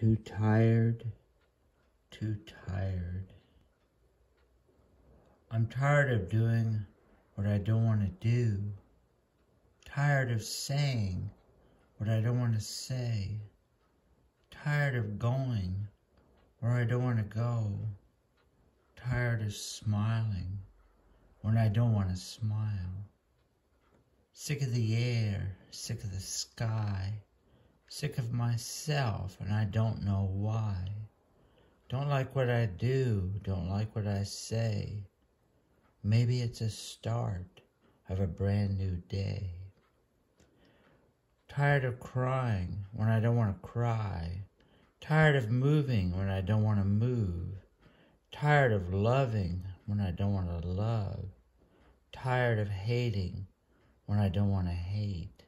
Too tired, too tired. I'm tired of doing what I don't want to do. Tired of saying what I don't want to say. Tired of going where I don't want to go. Tired of smiling when I don't want to smile. Sick of the air, sick of the sky, sick of myself and I don't know why. Don't like what I do, don't like what I say. Maybe it's a start of a brand new day. Tired of crying when I don't want to cry. Tired of moving when I don't want to move. Tired of loving when I don't want to love. Tired of hating when I don't want to hate.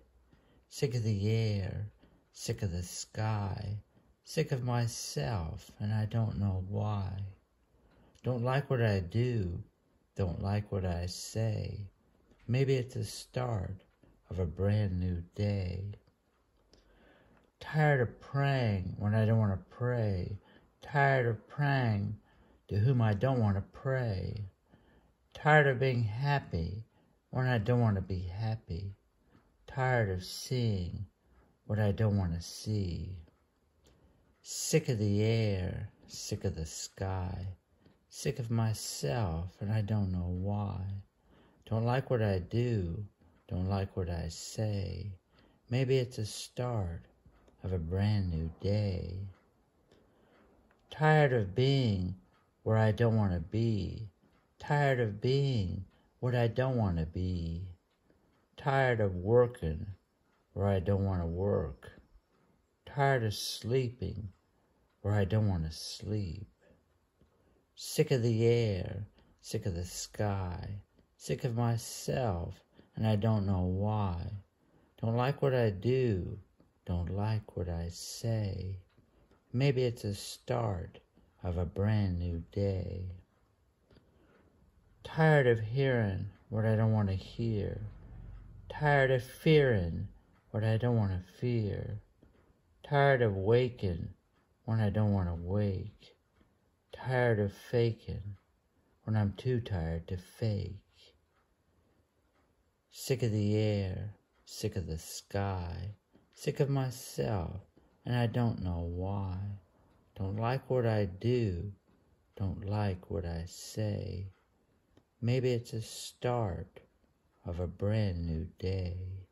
Sick of the air, sick of the sky, sick of myself, and I don't know why. Don't like what I do, don't like what I say. Maybe it's the start of a brand new day. Tired of praying when I don't want to pray. Tired of praying to whom I don't want to pray. Tired of being happy when I don't want to be happy. Tired of seeing what I don't want to see. Sick of the air, sick of the sky, sick of myself, and I don't know why. Don't like what I do, don't like what I say. Maybe it's a start of a brand new day. Tired of being where I don't want to be. Tired of being what I don't want to be. Tired of working where I don't want to work. Tired of sleeping where I don't want to sleep. Sick of the air, sick of the sky, sick of myself, and I don't know why. Don't like what I do, don't like what I say. Maybe it's a start of a brand new day. Tired of hearing what I don't want to hear. Tired of fearing what I don't want to fear. Tired of waking when I don't want to wake. Tired of faking when I'm too tired to fake. Sick of the air, sick of the sky, sick of myself, and I don't know why. Don't like what I do, don't like what I say. Maybe it's a start of a brand new day.